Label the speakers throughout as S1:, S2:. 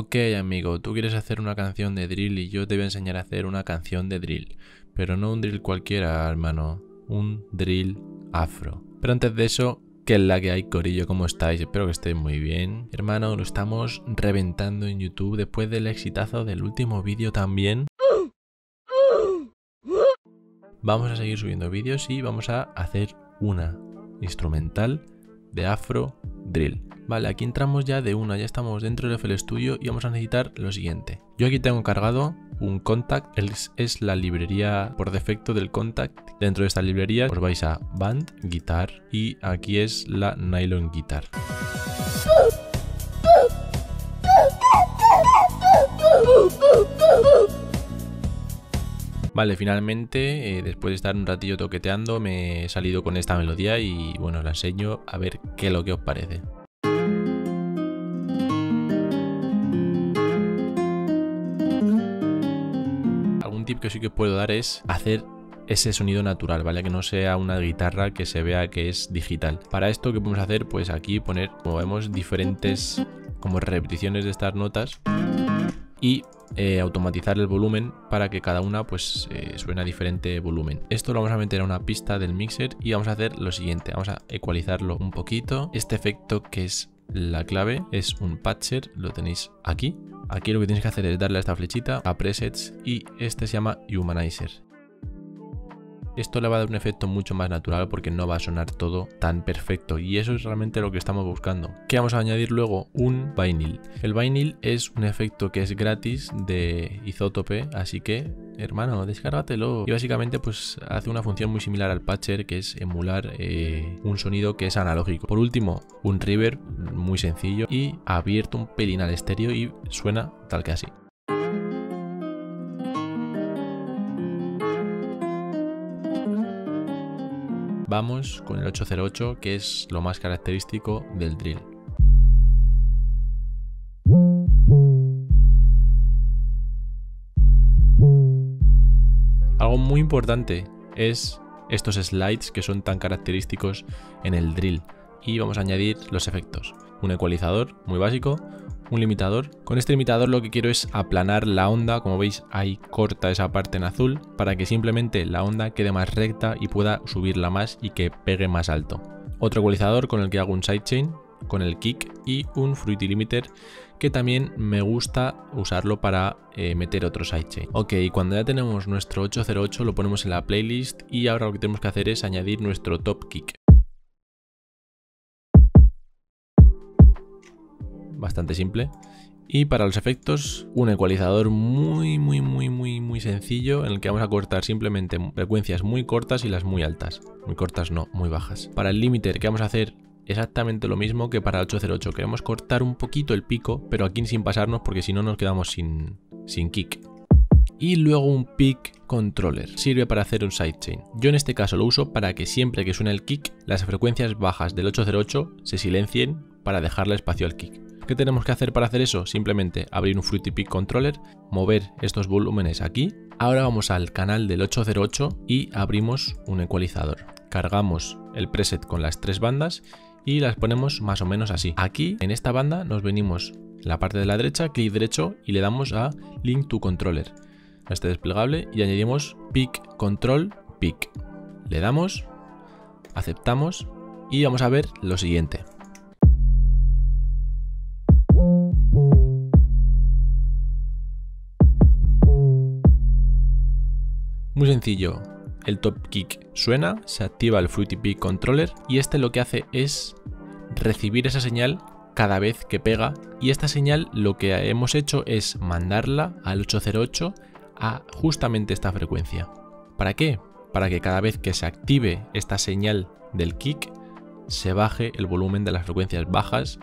S1: Ok amigo, tú quieres hacer una canción de drill y yo te voy a enseñar a hacer una canción de drill. Pero no un drill cualquiera, hermano. Un drill afro. Pero antes de eso, ¿qué es la que hay, Corillo? ¿Cómo estáis? Espero que estéis muy bien. Hermano, lo estamos reventando en YouTube después del exitazo del último vídeo también. Vamos a seguir subiendo vídeos y vamos a hacer una instrumental de afro drill. Vale, aquí entramos ya de una, ya estamos dentro del FL Studio y vamos a necesitar lo siguiente. Yo aquí tengo cargado un Contact, es, la librería por defecto del Contact. Dentro de esta librería os vais a Band, Guitar y aquí es la Nylon Guitar. Vale, finalmente, eh, después de estar un ratillo toqueteando, me he salido con esta melodía y bueno, la enseño a ver qué es lo que os parece. Tip que sí que puedo dar es hacer ese sonido natural, ¿vale? Que no sea una guitarra que se vea que es digital. Para esto, ¿qué podemos hacer? Pues aquí poner, como vemos, diferentes como repeticiones de estas notas y eh, automatizar el volumen para que cada una pues eh, suene a diferente volumen. Esto lo vamos a meter a una pista del mixer y vamos a hacer lo siguiente, vamos a ecualizarlo un poquito. Este efecto que es la clave es un patcher, lo tenéis aquí. Aquí lo que tienes que hacer es darle a esta flechita a presets y este se llama humanizer. Esto le va a dar un efecto mucho más natural porque no va a sonar todo tan perfecto y eso es realmente lo que estamos buscando. Que vamos a añadir luego un vinyl. El vinyl es un efecto que es gratis de Isotope, así que hermano, descárgatelo. Y básicamente pues hace una función muy similar al patcher que es emular eh, un sonido que es analógico. Por último, un reverb muy sencillo y abierto un pelín al estéreo y suena tal que así. Vamos con el 808 que es lo más característico del drill. Algo muy importante es estos slides que son tan característicos en el drill y vamos a añadir los efectos. Un ecualizador muy básico, un limitador. Con este limitador lo que quiero es aplanar la onda, como veis ahí corta esa parte en azul, para que simplemente la onda quede más recta y pueda subirla más y que pegue más alto. Otro ecualizador con el que hago un sidechain, con el kick y un fruity limiter que también me gusta usarlo para eh, meter otro sidechain. Ok, cuando ya tenemos nuestro 808 lo ponemos en la playlist y ahora lo que tenemos que hacer es añadir nuestro top kick. Bastante simple. Y para los efectos, un ecualizador muy, muy, muy, muy, muy sencillo en el que vamos a cortar simplemente frecuencias muy cortas y las muy altas. Muy cortas no, muy bajas. Para el limiter, que vamos a hacer exactamente lo mismo que para el 808. Queremos cortar un poquito el pico, pero aquí sin pasarnos porque si no nos quedamos sin, sin kick. Y luego un pick controller. Sirve para hacer un sidechain. Yo en este caso lo uso para que siempre que suene el kick, las frecuencias bajas del 808 se silencien para dejarle espacio al kick. ¿Qué tenemos que hacer para hacer eso? Simplemente abrir un Fruity Peak Controller, mover estos volúmenes aquí. Ahora vamos al canal del 808 y abrimos un ecualizador. Cargamos el preset con las tres bandas y las ponemos más o menos así. Aquí en esta banda nos venimos la parte de la derecha, clic derecho y le damos a Link to Controller. Este desplegable y añadimos Peak Control Peak. Le damos, aceptamos y vamos a ver lo siguiente. Muy sencillo, el top kick suena, se activa el Fruity Peak Controller y este lo que hace es recibir esa señal cada vez que pega y esta señal lo que hemos hecho es mandarla al 808 a justamente esta frecuencia. ¿Para qué? Para que cada vez que se active esta señal del kick se baje el volumen de las frecuencias bajas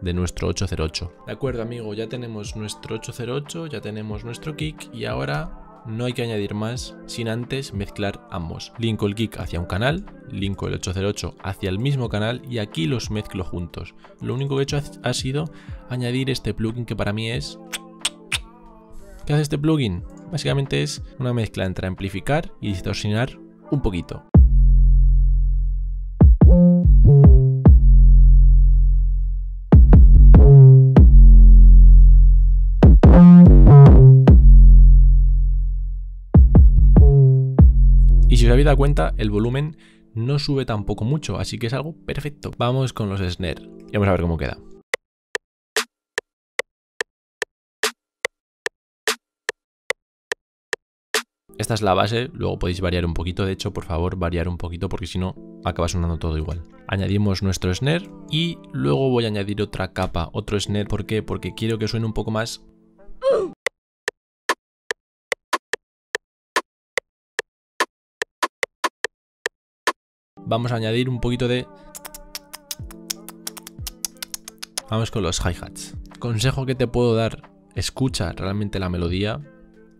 S1: de nuestro 808. De acuerdo amigo, ya tenemos nuestro 808, ya tenemos nuestro kick y ahora no hay que añadir más sin antes mezclar ambos. Linko el kick hacia un canal, linko el 808 hacia el mismo canal y aquí los mezclo juntos. Lo único que he hecho ha sido añadir este plugin que para mí es... ¿Qué hace este plugin? Básicamente es una mezcla entre amplificar y distorsionar un poquito. Habéis dado cuenta, el volumen no sube tampoco mucho, así que es algo perfecto. Vamos con los snare y vamos a ver cómo queda. Esta es la base, luego podéis variar un poquito, de hecho, por favor, variar un poquito porque si no, acaba sonando todo igual. Añadimos nuestro snare y luego voy a añadir otra capa, otro snare, ¿por qué? Porque quiero que suene un poco más... Vamos a añadir un poquito de... Vamos con los hi-hats. Consejo que te puedo dar, escucha realmente la melodía,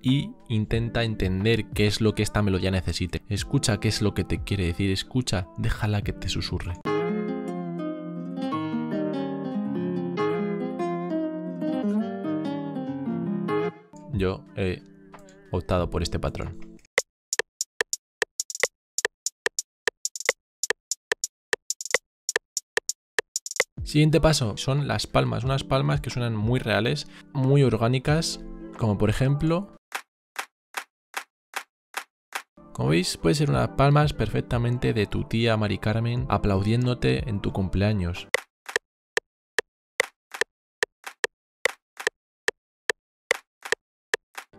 S1: y intenta entender qué es lo que esta melodía necesite. Escucha qué es lo que te quiere decir, escucha, déjala que te susurre. Yo he optado por este patrón. Siguiente paso son las palmas, unas palmas que suenan muy reales, muy orgánicas, como por ejemplo como veis, puede ser unas palmas perfectamente de tu tía Mari Carmen aplaudiéndote en tu cumpleaños.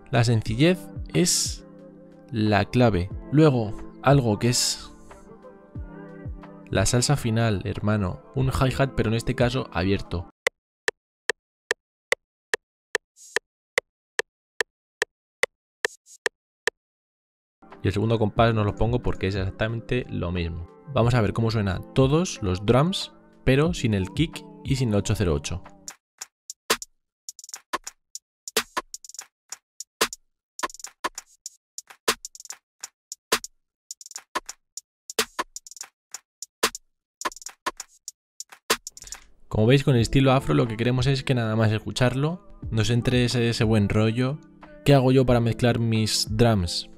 S1: La sencillez es la clave. Luego, algo que es la salsa final, hermano. Un hi-hat, pero en este caso abierto. Y el segundo compás no lo pongo porque es exactamente lo mismo. Vamos a ver cómo suena todos los drums, pero sin el kick y sin el 808. Como veis con el estilo afro lo que queremos es que nada más escucharlo nos entre ese, ese buen rollo. ¿Qué hago yo para mezclar mis drums?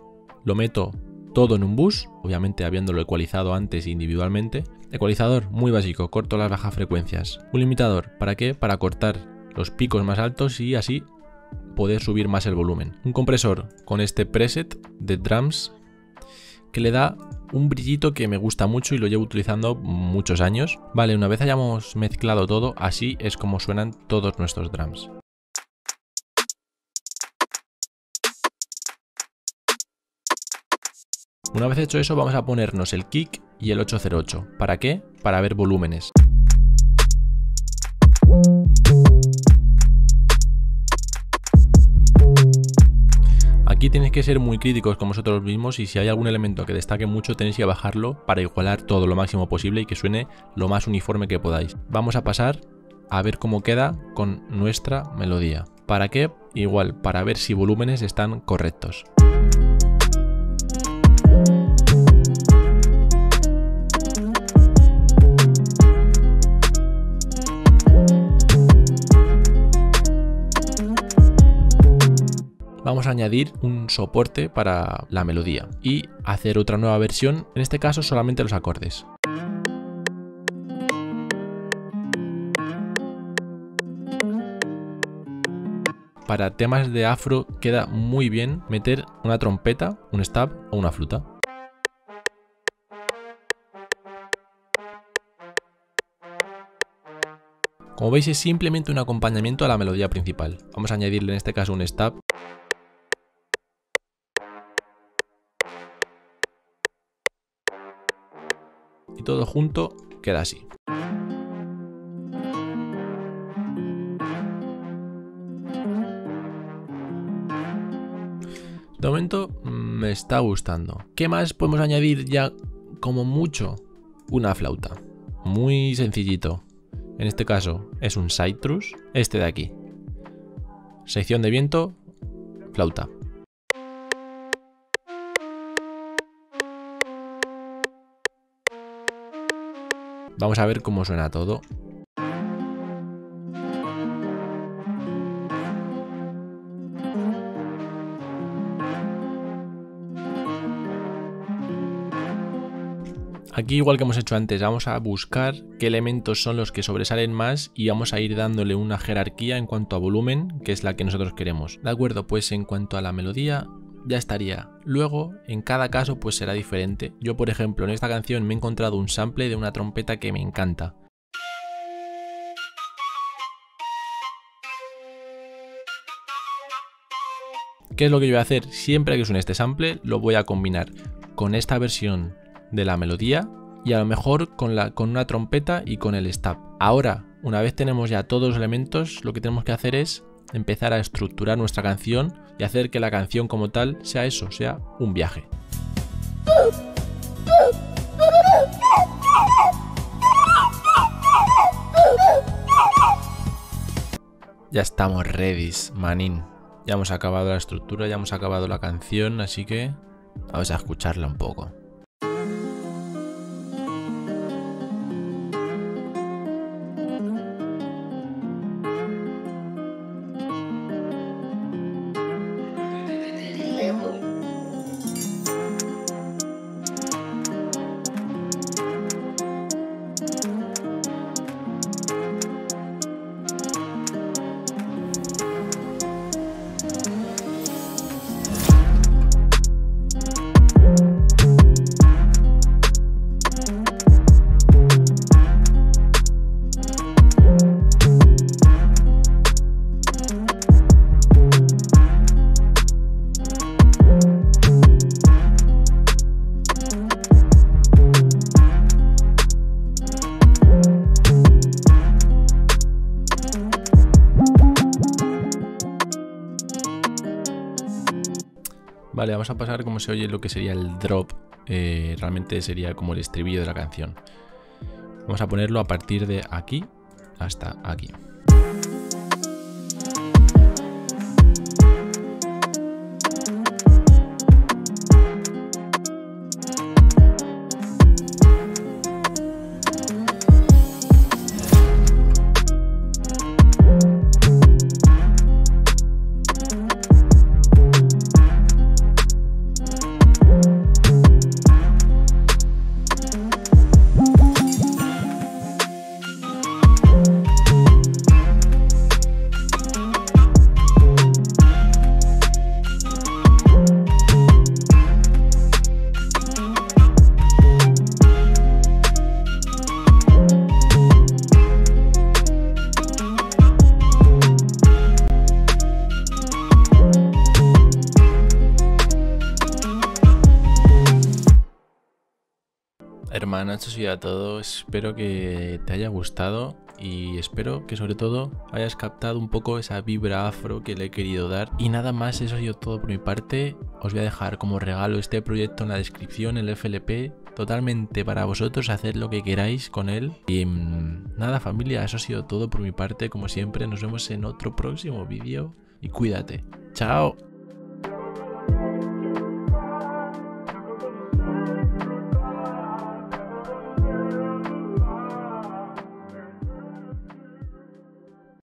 S1: lo meto todo en un bus, obviamente habiéndolo ecualizado antes individualmente. Ecualizador muy básico, corto las bajas frecuencias. Un limitador, ¿para qué? Para cortar los picos más altos y así poder subir más el volumen. Un compresor con este preset de drums que le da un brillito que me gusta mucho y lo llevo utilizando muchos años. Vale, una vez hayamos mezclado todo, así es como suenan todos nuestros drums. Una vez hecho eso vamos a ponernos el kick y el 808. ¿Para qué? Para ver volúmenes. Que ser muy críticos con vosotros mismos y si hay algún elemento que destaque mucho tenéis que bajarlo para igualar todo lo máximo posible y que suene lo más uniforme que podáis. Vamos a pasar a ver cómo queda con nuestra melodía. ¿Para qué? Igual, para ver si volúmenes están correctos. Añadir un soporte para la melodía y hacer otra nueva versión, en este caso solamente los acordes. Para temas de afro queda muy bien meter una trompeta, un stab o una fluta. Como veis es simplemente un acompañamiento a la melodía principal. Vamos a añadirle en este caso un stab todo junto queda así. De momento me está gustando. ¿Qué más podemos añadir ya como mucho? Una flauta. Muy sencillito. En este caso es un citrus, este de aquí. Sección de viento, flauta. Vamos a ver cómo suena todo. Aquí igual que hemos hecho antes, vamos a buscar qué elementos son los que sobresalen más y vamos a ir dándole una jerarquía en cuanto a volumen, que es la que nosotros queremos. De acuerdo, pues en cuanto a la melodía, ya estaría. Luego, en cada caso, pues será diferente. Yo, por ejemplo, en esta canción me he encontrado un sample de una trompeta que me encanta. ¿Qué es lo que yo voy a hacer? Siempre que suene este sample, lo voy a combinar con esta versión de la melodía y a lo mejor con, la, con una trompeta y con el stab. Ahora, una vez tenemos ya todos los elementos, lo que tenemos que hacer es empezar a estructurar nuestra canción y hacer que la canción como tal sea eso, sea un viaje. Ya estamos ready, manín. Ya hemos acabado la estructura, ya hemos acabado la canción, así que vamos a escucharla un poco. Vale, vamos a pasar como se oye lo que sería el drop. Eh, realmente sería como el estribillo de la canción. Vamos a ponerlo a partir de aquí hasta aquí. Esto sido todo. Espero que te haya gustado y espero que sobre todo hayas captado un poco esa vibra afro que le he querido dar. Y nada más, eso ha sido todo por mi parte. Os voy a dejar como regalo este proyecto en la descripción, el FLP, totalmente para vosotros, hacer lo que queráis con él. Y mm, nada familia, eso ha sido todo por mi parte. Como siempre, nos vemos en otro próximo vídeo y cuídate. Chao.